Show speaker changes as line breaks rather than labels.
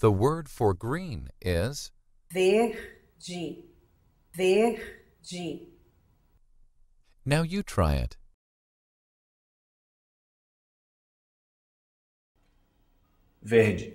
The word for green is
verde, verde.
Now you try it.
Verde,